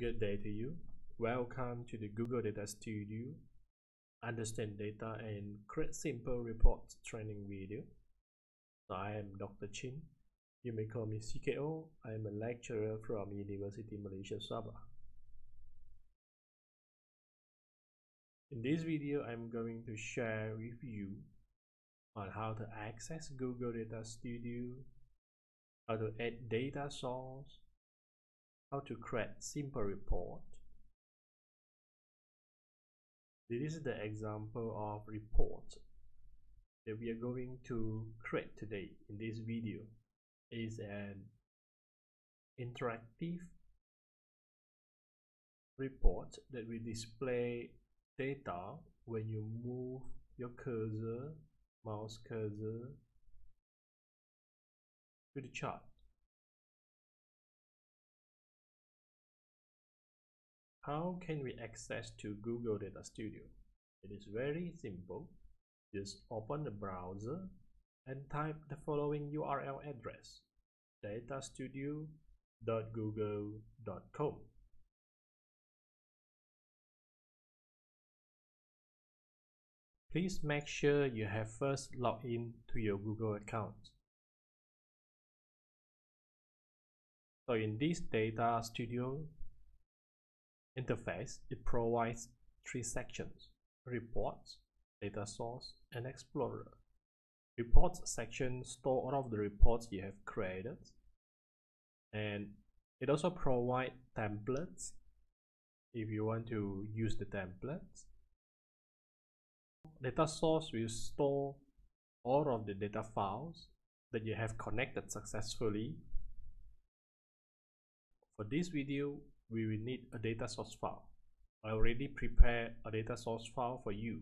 Good day to you. Welcome to the Google Data Studio. Understand data and create simple reports training video. So I am Dr. Chin. You may call me CKO. I am a lecturer from University Malaysia Sabah. In this video, I'm going to share with you on how to access Google Data Studio, how to add data source, how to create simple report. This is the example of report that we are going to create today in this video is an interactive report that will display data when you move your cursor, mouse cursor to the chart. How can we access to Google Data Studio? It is very simple. Just open the browser and type the following URL address datastudio.google.com. Please make sure you have first logged in to your Google account. So in this Data Studio interface, it provides three sections, reports, data source, and explorer. Reports section store all of the reports you have created. And it also provides templates if you want to use the templates. Data source will store all of the data files that you have connected successfully. For this video, we will need a data source file. I already prepared a data source file for you.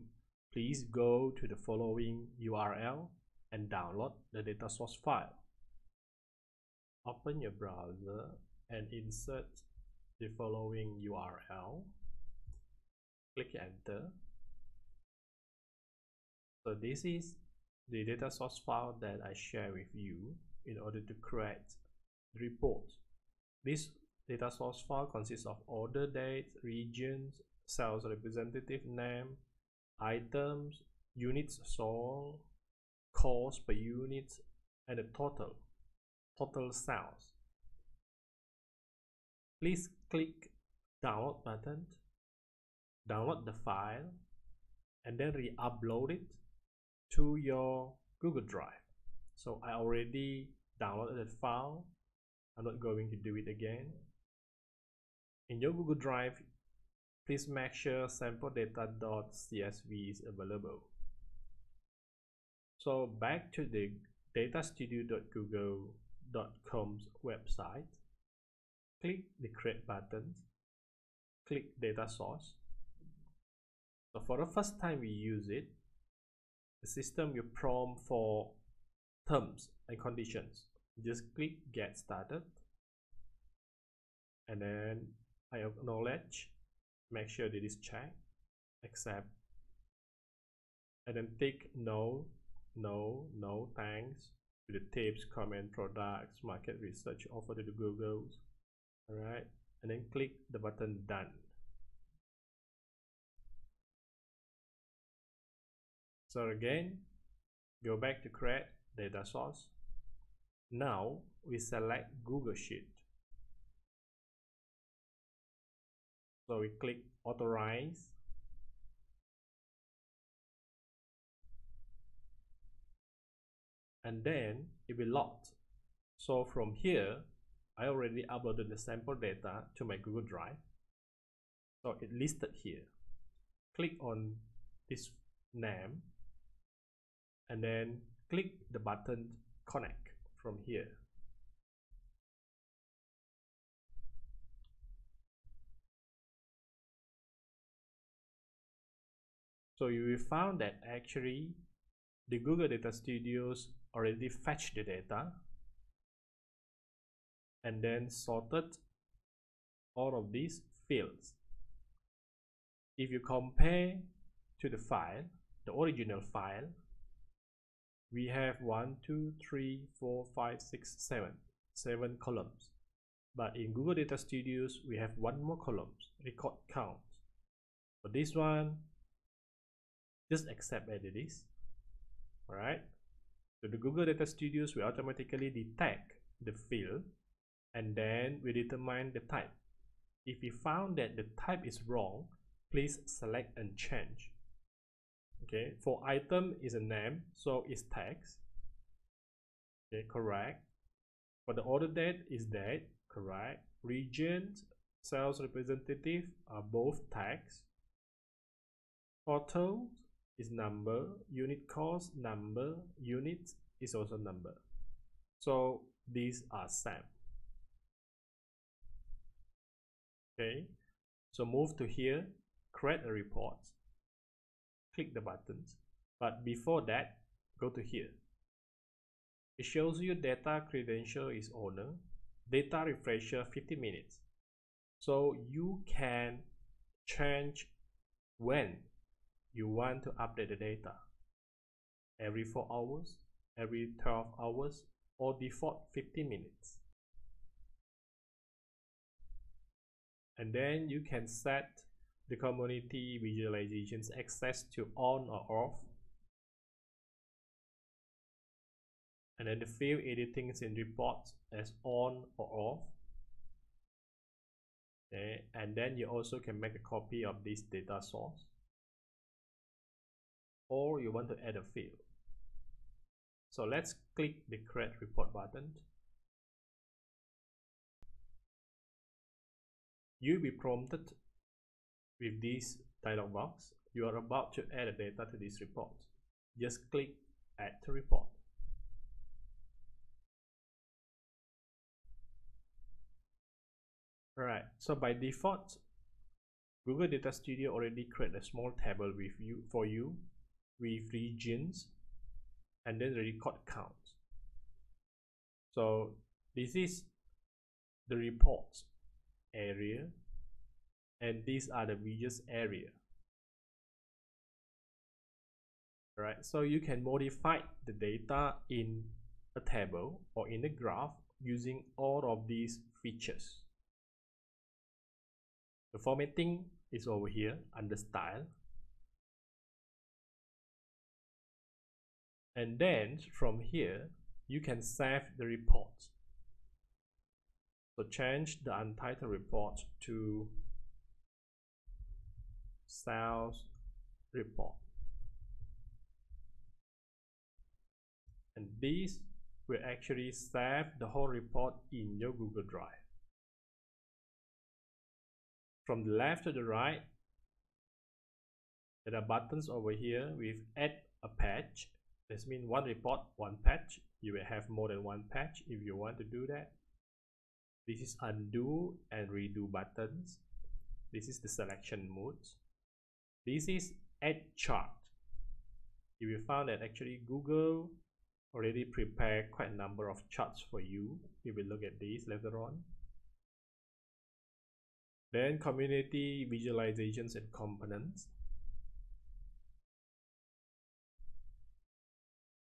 Please go to the following URL and download the data source file. Open your browser and insert the following URL. Click enter. So this is the data source file that I share with you in order to create the report. This Data source file consists of order date, regions, sales representative name, items, units sold, cost per unit, and the total, total sales. Please click download button, download the file, and then re-upload it to your Google Drive. So I already downloaded the file. I'm not going to do it again in your Google Drive, please make sure sample data.csv is available. So back to the datastudio.google.com's website, click the create button, click data source. So for the first time we use it, the system will prompt for terms and conditions. Just click get started and then I acknowledge make sure that is checked accept. And then tick no no no thanks to the tips comment products market research offer to the googles. All right and then click the button done. So again go back to create data source. Now we select google sheet so we click authorize. And then it will locked so from here I already uploaded the sample data to my Google Drive. So it listed here. Click on this name. And then click the button connect from here So you will find that actually the Google Data Studios already fetched the data and then sorted all of these fields. If you compare to the file, the original file, we have one, two, three, four, five, six, seven, seven columns. but in Google Data Studios we have one more column record count for this one just accept as it is. All right so the Google Data Studios will automatically detect the field and then we determine the type. If we found that the type is wrong please select and change. Okay? For item is a name so it's text okay? Correct. For the order date is date. Correct. Region sales representative are both text total is number unit cost number unit is also number. So these are same. Okay so move to here create a report. Click the buttons but before that go to here. It shows you data credential is owner data refresher 50 minutes. So you can change when you want to update the data. Every 4 hours every 12 hours or default 50 minutes. And then you can set the community visualizations access to on or off. And then the field editing in reports as on or off. Okay and then you also can make a copy of this data source or you want to add a field. So let's click the create report button. You'll be prompted with this dialog box. You are about to add a data to this report. Just click add to report. Alright, so by default, Google Data Studio already created a small table with you for you regions and then the record count. So this is the reports area and these are the regions area. Right so you can modify the data in a table or in a graph using all of these features. The formatting is over here under style and then from here you can save the report. So change the untitled report to sales report. And this will actually save the whole report in your Google Drive. From the left to the right there are buttons over here with add a page this means one report one patch. you will have more than one patch if you want to do that. This is undo and redo buttons. This is the selection modes. This is add chart. You will find that actually google already prepared quite a number of charts for you we will look at these later on. Then community visualizations and components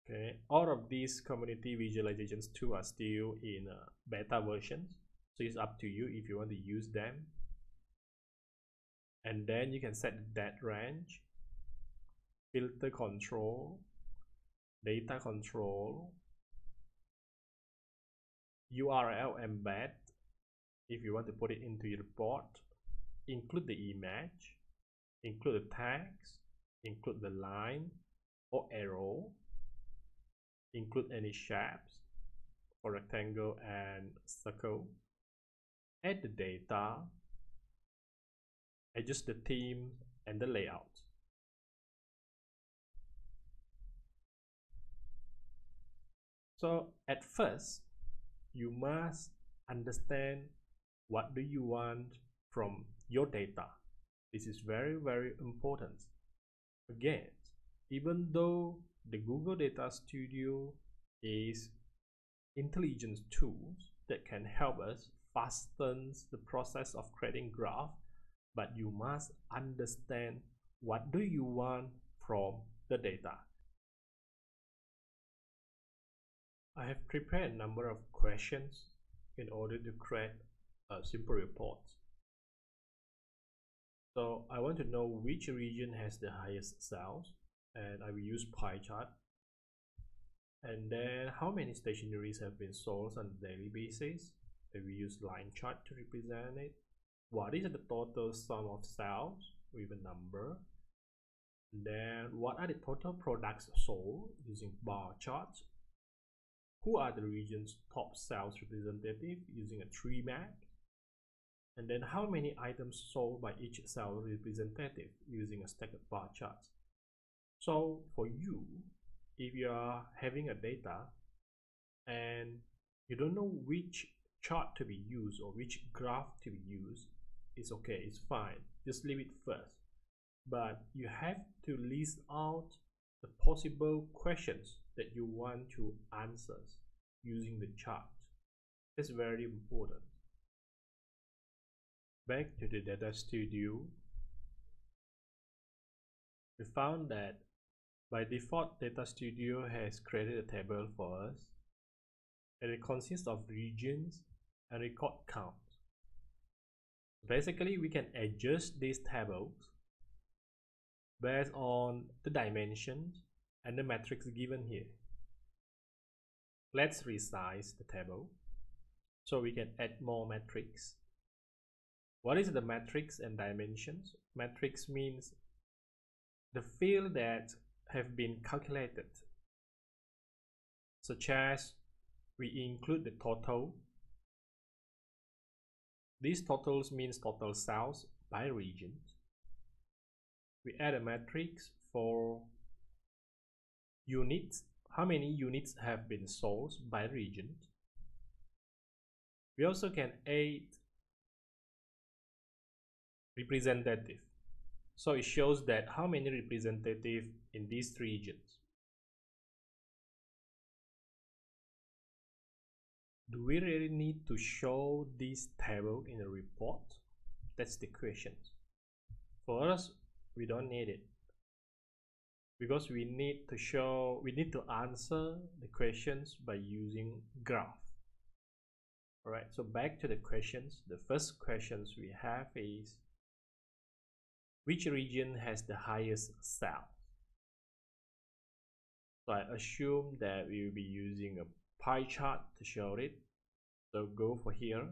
okay all of these community visualizations too are still in uh, beta versions. So it's up to you if you want to use them. And then you can set that range. Filter control data control url embed if you want to put it into your report. Include the image include the tags include the line or arrow include any shapes for rectangle and circle. Add the data. Adjust the theme and the layout. So at first you must understand what do you want from your data. This is very very important. Again even though the google data studio is intelligence tools that can help us fasten the process of creating graph but you must understand what do you want from the data. I have prepared a number of questions in order to create a simple report. So I want to know which region has the highest sales and I will use pie chart. And then how many stationaries have been sold on a daily basis? I we use line chart to represent it. What is the total sum of sales with a number? Then what are the total products sold using bar charts? Who are the region's top sales representative using a tree map? And then how many items sold by each sales representative using a stacked bar chart so for you if you are having a data and you don't know which chart to be used or which graph to be used it's okay it's fine. Just leave it first. But you have to list out the possible questions that you want to answer using the chart. It's very important. Back to the data studio. We found that by default data studio has created a table for us and it consists of regions and record count basically we can adjust these tables based on the dimensions and the matrix given here. Let's resize the table so we can add more matrix. What is the matrix and dimensions? Matrix means the field that have been calculated such as we include the total. These totals means total sales by region. we add a matrix for units how many units have been sold by region we also can add representative so it shows that how many representative in these three regions? Do we really need to show this table in a report? That's the question. For us we don't need it. Because we need to show we need to answer the questions by using graph. All right so back to the questions. The first questions we have is which region has the highest sale so i assume that we will be using a pie chart to show it. So go for here.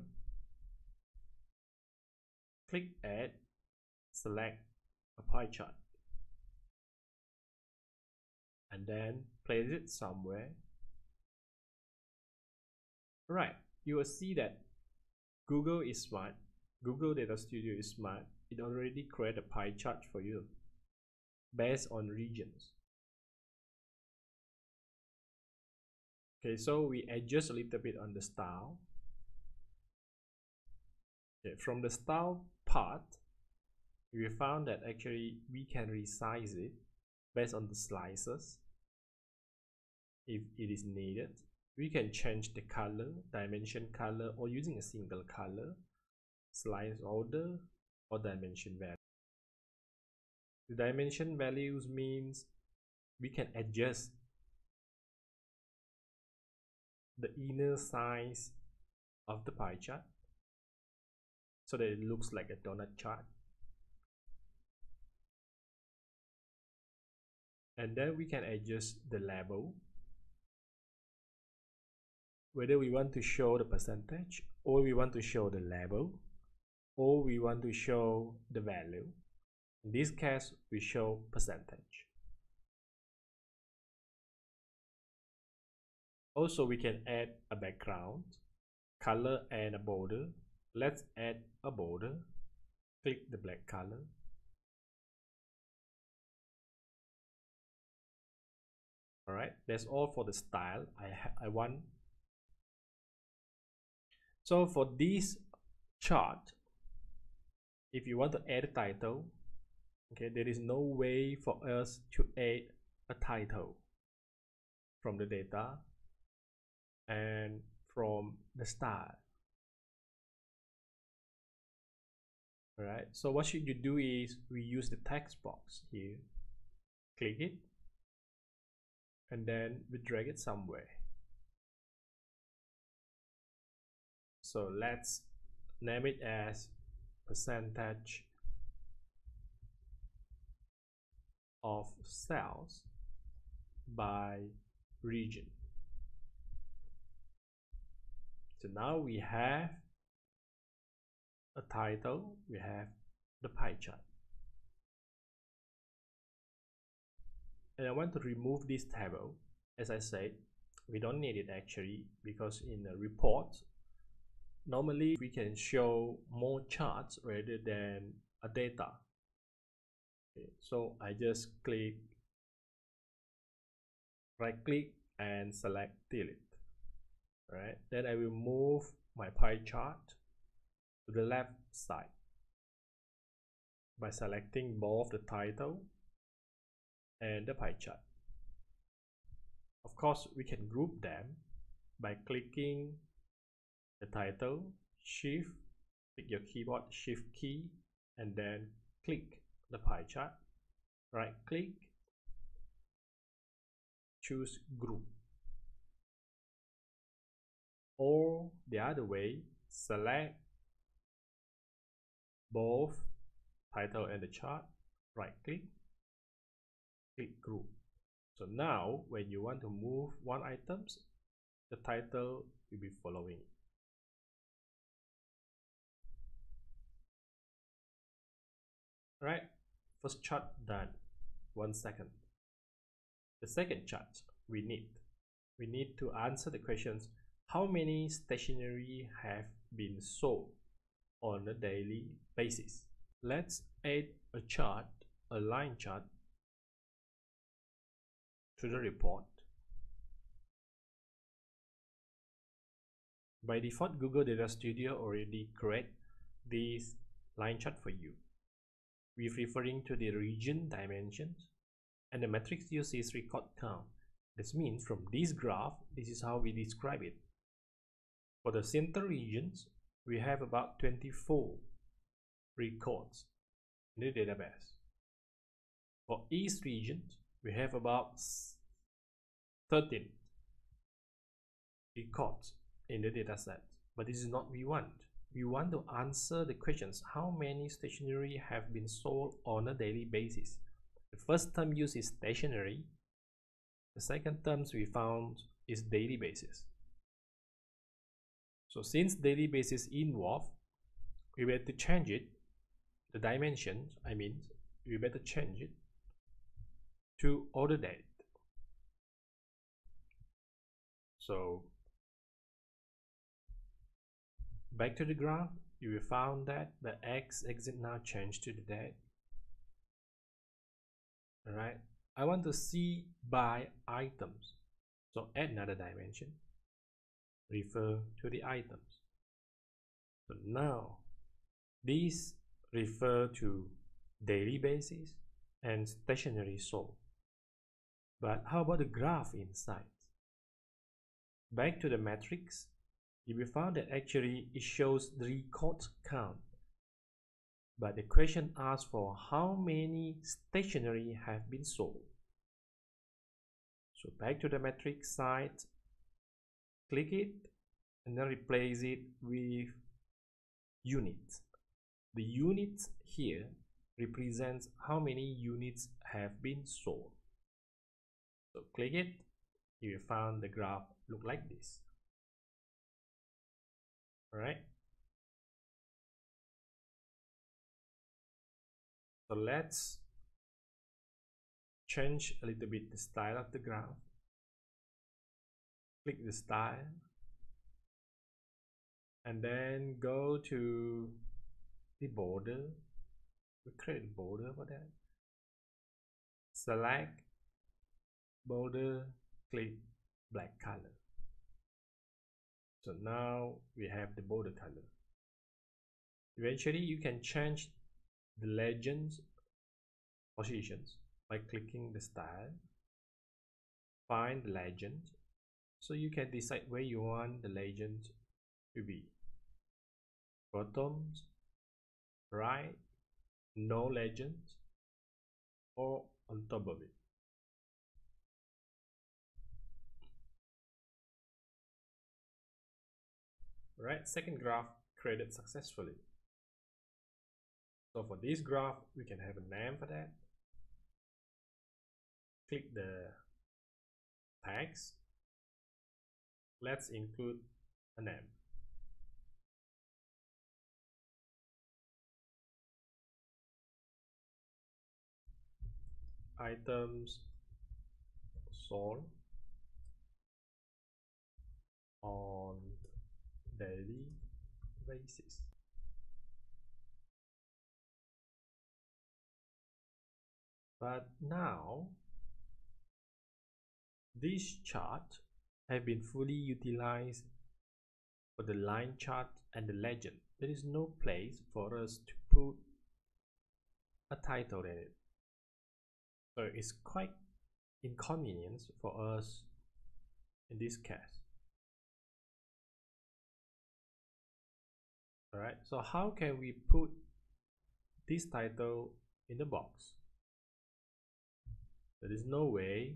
Click add. Select a pie chart. And then place it somewhere. Right you will see that Google is smart. Google Data Studio is smart it already create a pie chart for you based on regions. Okay so we adjust a little bit on the style. Okay, from the style part we found that actually we can resize it based on the slices. If it is needed we can change the color dimension color or using a single color slice order or dimension value. The dimension values means we can adjust the inner size of the pie chart so that it looks like a donut chart. And then we can adjust the label whether we want to show the percentage or we want to show the label or we want to show the value. In this case we show percentage. Also we can add a background color and a border. Let's add a border. Click the black color. All right that's all for the style i i want. So for this chart if you want to add a title okay there is no way for us to add a title from the data and from the style. All right so what should you do is we use the text box here click it and then we drag it somewhere. So let's name it as percentage of sales by region. So now we have a title we have the pie chart. And I want to remove this table. As I said we don't need it actually because in the report normally we can show more charts rather than a data. Okay, so I just click right click and select delete right? Then I will move my pie chart to the left side. By selecting both the title and the pie chart. Of course we can group them by clicking the title shift click your keyboard shift key and then click the pie chart. Right click choose group. Or the other way select both title and the chart. Right click click group. So now when you want to move one items the title will be following right first chart done. One second. The second chart we need we need to answer the questions how many stationery have been sold on a daily basis? Let's add a chart a line chart to the report. By default google data studio already create this line chart for you we're referring to the region dimensions and the matrix used is record count. This means from this graph, this is how we describe it. For the center regions, we have about 24 records in the database. For east regions, we have about 13 records in the dataset. But this is not we want we want to answer the questions how many stationery have been sold on a daily basis? The first term used is stationery. The second terms we found is daily basis. So since daily basis involved we better to change it the dimensions i mean we better change it to order date. So Back to the graph, you will found that the x axis now changed to the date. Alright, I want to see by items. So add another dimension. Refer to the items. So now, these refer to daily basis and stationery sold. But how about the graph inside? Back to the matrix you will find that actually it shows the record count but the question asks for how many stationery have been sold. So back to the matrix side click it and then replace it with units the units here represents how many units have been sold. So click it you will find the graph look like this all right so let's change a little bit the style of the graph click the style. And then go to the border. We create a border for that select border click black color so now we have the border color. Eventually you can change the legends positions by clicking the style find the legend. So you can decide where you want the legend to be. Bottoms right no legend or on top of it right second graph created successfully. So for this graph, we can have a name for that. Click the tags. Let's include a name. items sold on daily basis. But now, this chart have been fully utilized for the line chart and the legend. There is no place for us to put a title in it. So it's quite inconvenience for us in this case. Alright, so how can we put this title in the box? There is no way,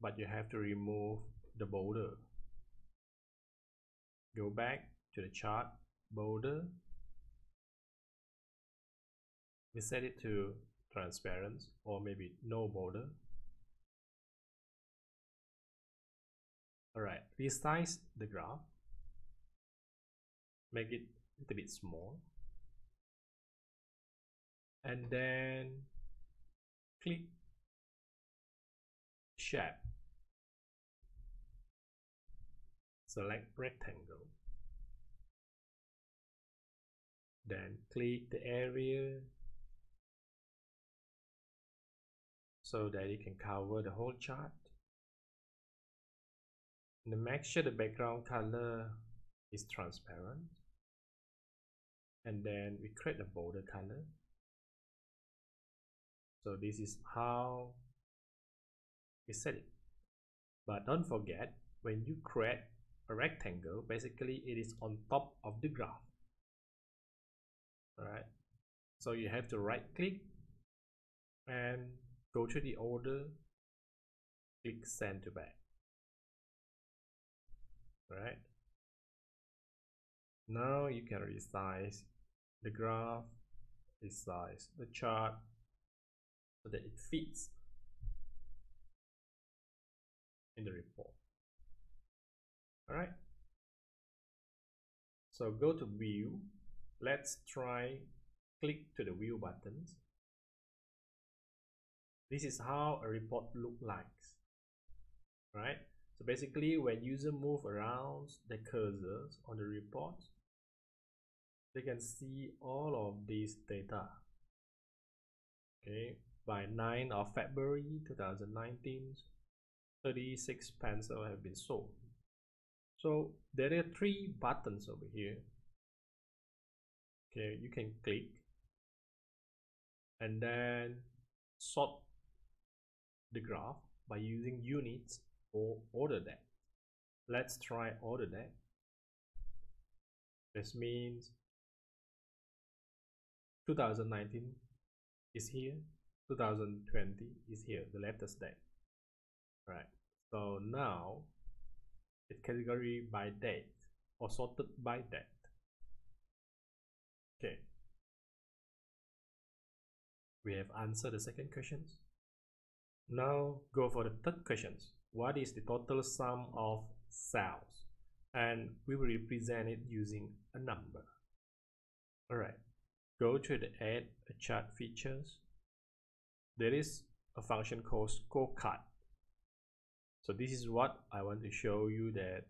but you have to remove the border. Go back to the chart, border. We set it to transparent or maybe no border. Alright, resize the graph, make it a little bit small, and then click shape, select rectangle, then click the area so that it can cover the whole chart. And make sure the background color is transparent and then we create a border color. So this is how we set it. But don't forget when you create a rectangle basically it is on top of the graph. All right so you have to right click and go to the order click send to back. Right now you can resize the graph resize the chart so that it fits in the report. All right so go to view. Let's try click to the view buttons. This is how a report look like right? So basically when user move around the cursors on the report they can see all of these data okay by 9 of February 2019 36 pencils have been sold so there are three buttons over here okay you can click and then sort the graph by using units or order date. Let's try order date. This means 2019 is here, 2020 is here, the latest date. Right. So now it's category by date or sorted by date. Okay. We have answered the second questions. Now go for the third questions. What is the total sum of cells? And we will represent it using a number. Alright, go to the add a chart features. There is a function called scorecard. So this is what I want to show you that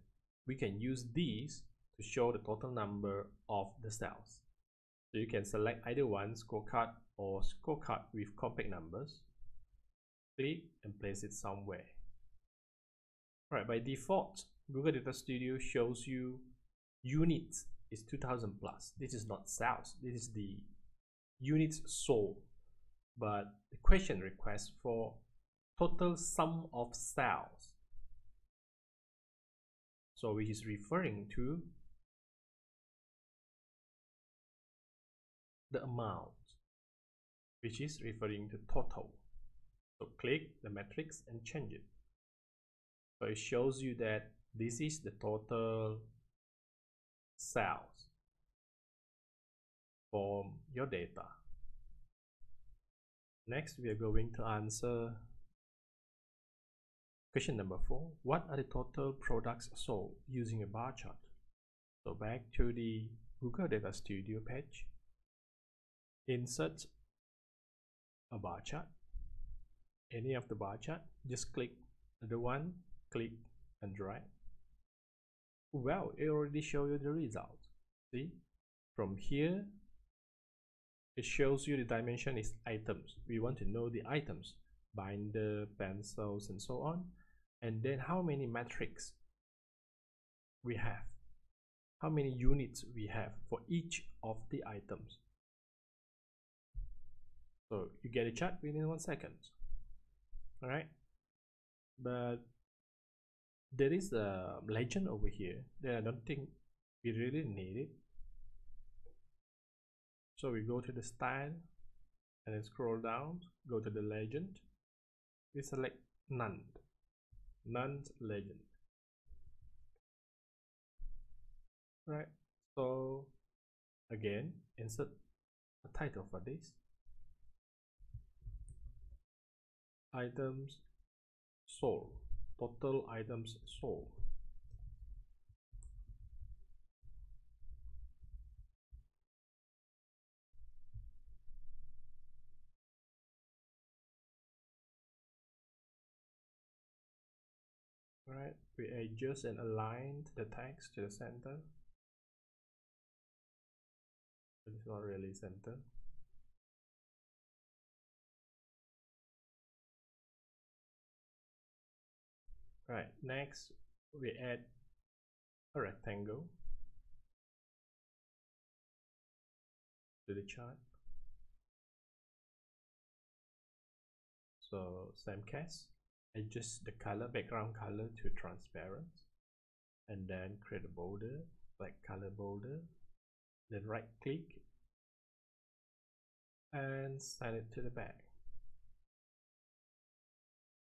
we can use these to show the total number of the cells. So you can select either one scorecard or scorecard with compact numbers click and place it somewhere. Right, by default, Google Data Studio shows you units is 2000 plus. This is not sales. This is the units sold. But the question requests for total sum of sales. So which is referring to the amount, which is referring to total. So click the matrix and change it. So it shows you that this is the total cells from your data. Next, we are going to answer question number four. What are the total products sold using a bar chart? So back to the Google Data Studio page. Insert a bar chart. Any of the bar chart, just click the one, click and drag. Well, it already shows you the result. See, from here it shows you the dimension is items. We want to know the items binder pencils and so on. And then how many metrics we have? How many units we have for each of the items? So you get a chart within one second. All right but there is a legend over here that i don't think we really need it. So we go to the style and then scroll down go to the legend. We select none none legend. Right so again insert a title for this. Items sold total items sold. Right we adjust and align the text to the center. It's not really center right next we add a rectangle to the chart. So same case adjust the color background color to transparent and then create a border black color border then right click and send it to the back.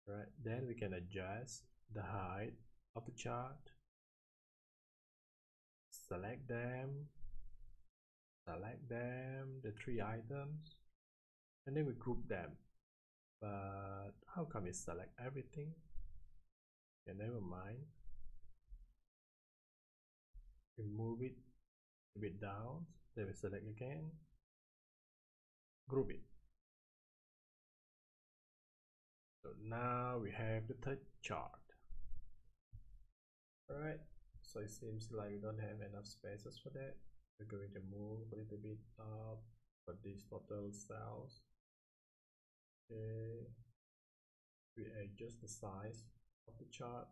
Right then we can adjust the height of the chart. Select them. Select them the three items. And then we group them. But how come it select everything? Okay never mind. We move it a bit down. Then we select again. Group it. So now we have the third chart alright so it seems like we don't have enough spaces for that. We're going to move a little bit up for these total cells. Okay. We adjust the size of the chart.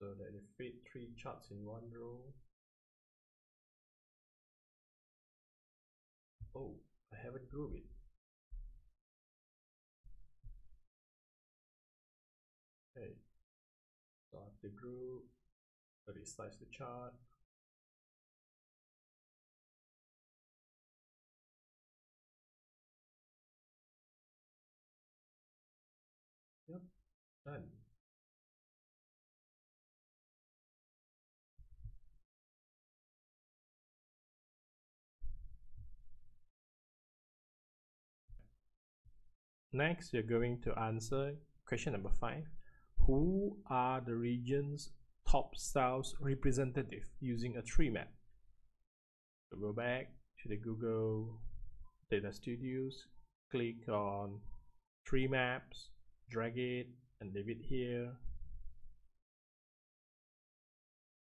So that it fit three charts in one row. Oh I haven't grouped it the group resize the chart Yep, done. Next, you're going to answer question number five. Who are the region's top sales representative using a tree map? So go back to the Google Data Studios, click on tree maps, drag it and leave it here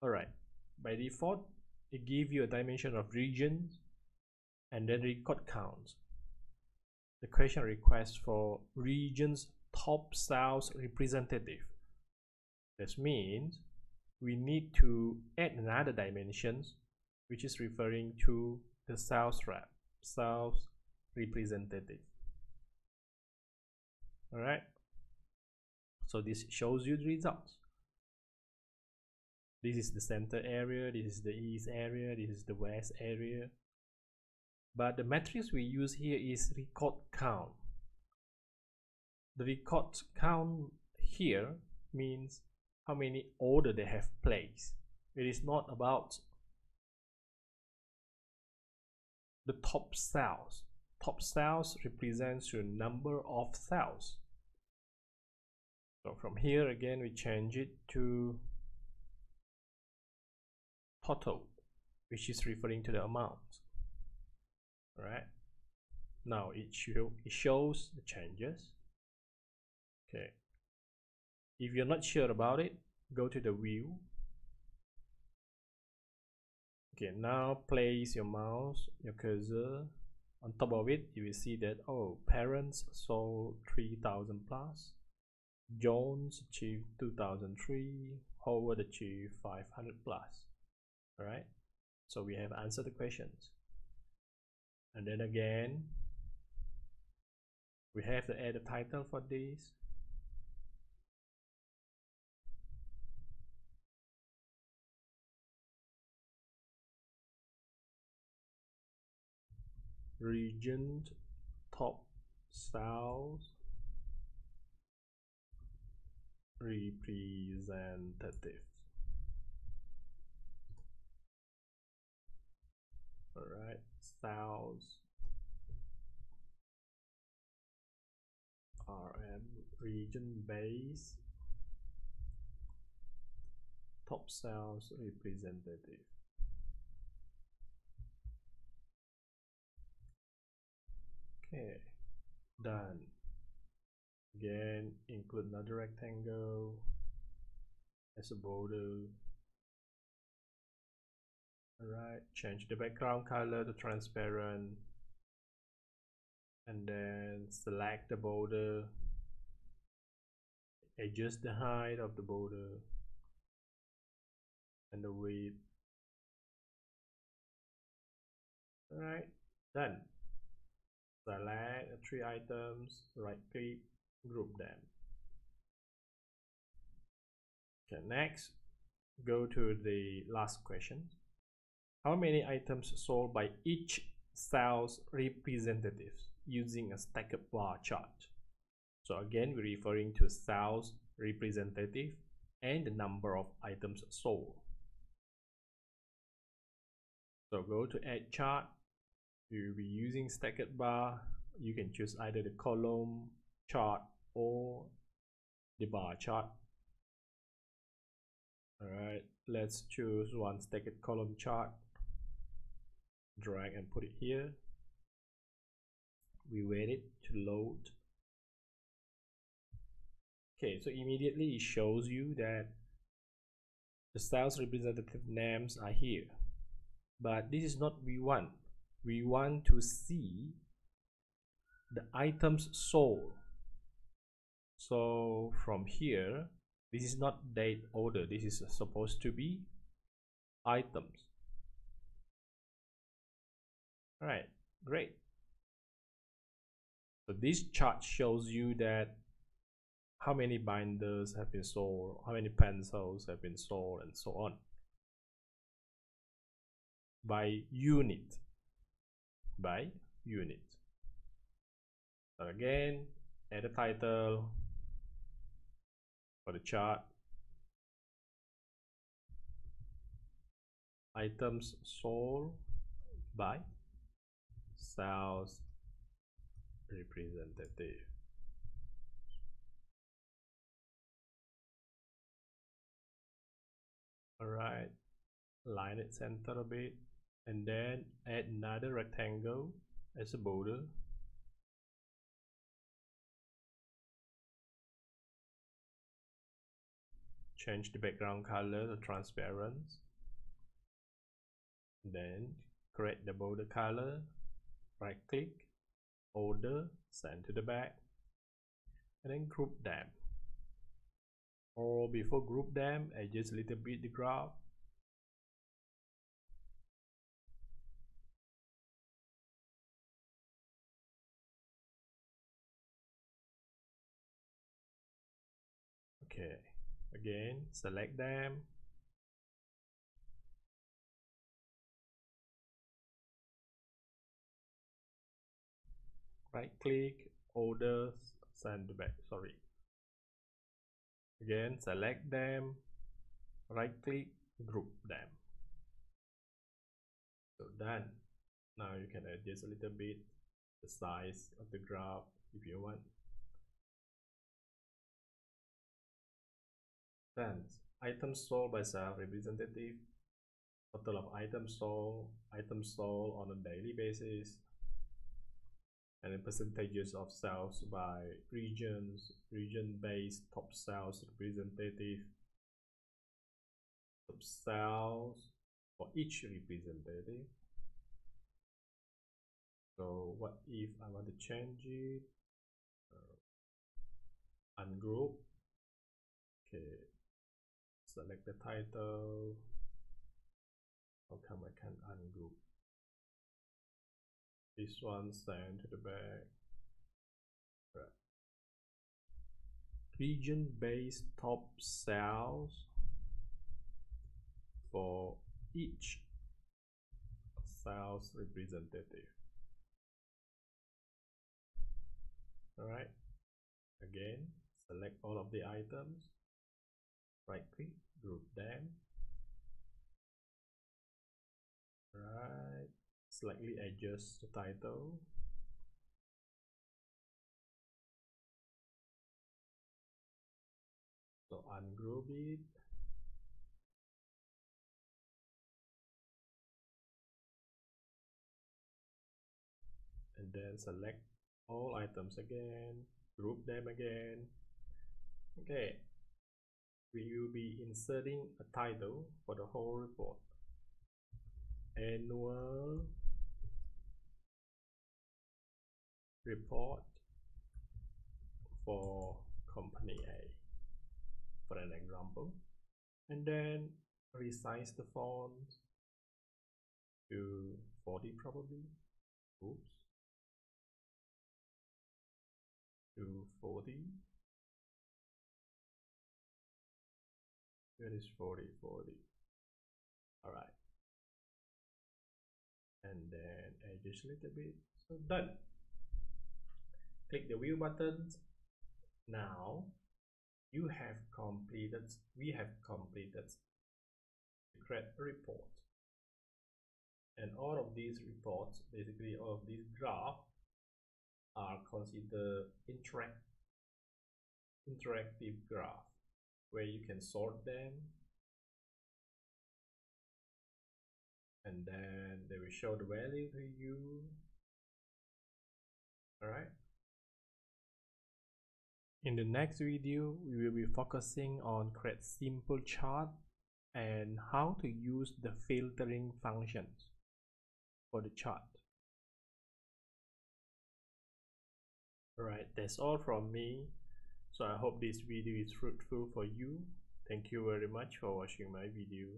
alright by default it gives you a dimension of regions and then record counts the question requests for regions top sales representative. This means we need to add another dimension which is referring to the sales rep sales representative. All right so this shows you the results. This is the center area this is the east area this is the west area. But the matrix we use here is record count the record count here means how many order they have placed. It is not about the top cells. Top cells represents your number of cells. So from here again we change it to total which is referring to the amount. All right. Now it, show, it shows the changes okay. If you're not sure about it go to the view okay now place your mouse your cursor on top of it. You will see that oh parents sold 3000 plus. Jones achieved 2003 howard achieved 500 plus. All right so we have answered the questions. And then again we have to add a title for this region top cells representative. All right cells rm region base top cells representative okay. Done. Again include another rectangle. As a border. Alright change the background color to transparent. And then select the border. Adjust the height of the border. And the width. Alright done select three items right click group them. Okay next go to the last question. How many items sold by each sales representatives using a stacked bar chart? So again we're referring to sales representative and the number of items sold. So go to add chart you'll be using stacked bar you can choose either the column chart or the bar chart. All right let's choose one stacked column chart. Drag and put it here. We wait it to load. Okay so immediately it shows you that the styles representative names are here. But this is not we want we want to see the items sold so from here this is not date order. This is supposed to be items. All right great. So this chart shows you that how many binders have been sold how many pencils have been sold and so on. By unit by unit. Again add a title for the chart. Items sold by sales representative. All right line it center a bit and then add another rectangle as a border. Change the background color to transparent. Then create the border color. Right click order send to the back. And then group them. Or before group them adjust a little bit the graph okay. Again select them. Right click order send back sorry. Again select them. Right click group them. So done. Now you can adjust a little bit the size of the graph if you want then items sold by self representative. Total of items sold items sold on a daily basis. And the percentages of sales by regions region based top sales representative. Top sales for each representative. So what if I want to change it? Uh, ungroup. Okay select the title how come I can't ungroup? This one send to the back. Right. region based top sales for each sales representative. All right again select all of the items. Right click group them. Right. Slightly adjust the title. So ungroup it. And then select all items again. Group them again. Okay we will be inserting a title for the whole report? Annual report for company A for an example. And then resize the font to 40 probably. Oops. To 40 It is 40 40 all right. And then adjust a little bit. So done. Click the view button now you have completed we have completed the report. And all of these reports basically all of these graphs are considered interact interactive graph where you can sort them. And then they will show the value to you. All right in the next video we will be focusing on create simple chart and how to use the filtering functions for the chart. Alright that's all from me so i hope this video is fruitful for you. Thank you very much for watching my video